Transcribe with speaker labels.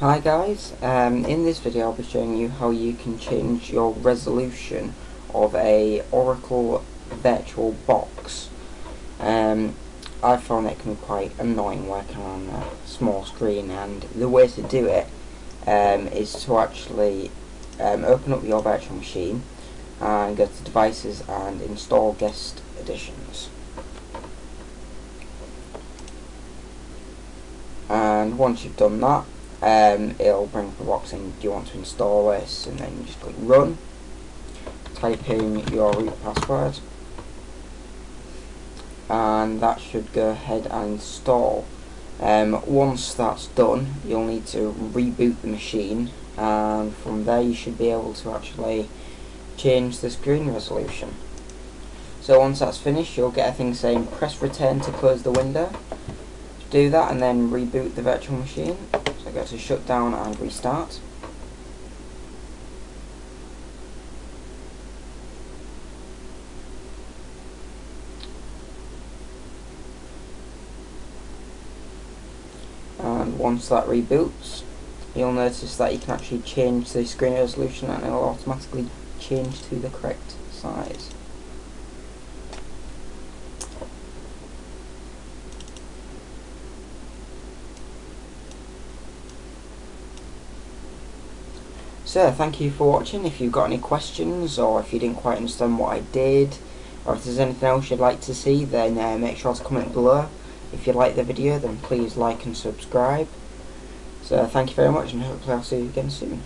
Speaker 1: Hi guys, um, in this video I'll be showing you how you can change your resolution of a Oracle Virtual Box. Um, I found it can be quite annoying working on a small screen and the way to do it um, is to actually um, open up your virtual machine and go to devices and install guest additions. And once you've done that, um, it'll bring up a box saying do you want to install this? And then you just click run. Type in your root password. And that should go ahead and install. Um, once that's done you'll need to reboot the machine. And from there you should be able to actually change the screen resolution. So once that's finished you'll get a thing saying press return to close the window. Do that and then reboot the virtual machine so go to shut down and restart. And once that reboots, you'll notice that you can actually change the screen resolution and it will automatically change to the correct size. So thank you for watching. If you've got any questions or if you didn't quite understand what I did or if there's anything else you'd like to see then uh, make sure to comment below. If you like the video then please like and subscribe. So thank you very much and hopefully I'll see you again soon.